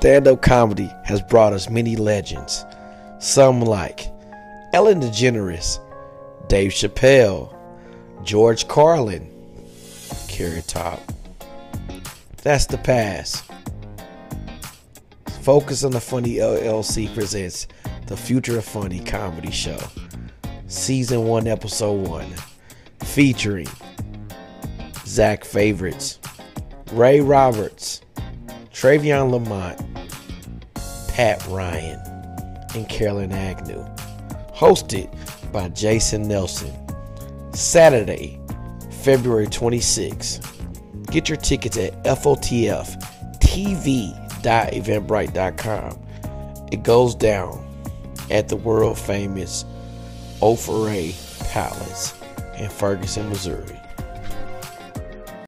Stand up comedy has brought us many legends. Some like Ellen DeGeneres, Dave Chappelle, George Carlin, Carrot Top. That's the past. Focus on the Funny LLC presents the Future of Funny comedy show, season one, episode one, featuring Zach Favorites, Ray Roberts, Travion Lamont, Pat Ryan, and Carolyn Agnew. Hosted by Jason Nelson. Saturday, February 26. Get your tickets at FOTF.TV.eventbrite.com. It goes down at the world famous Opry Palace in Ferguson, Missouri.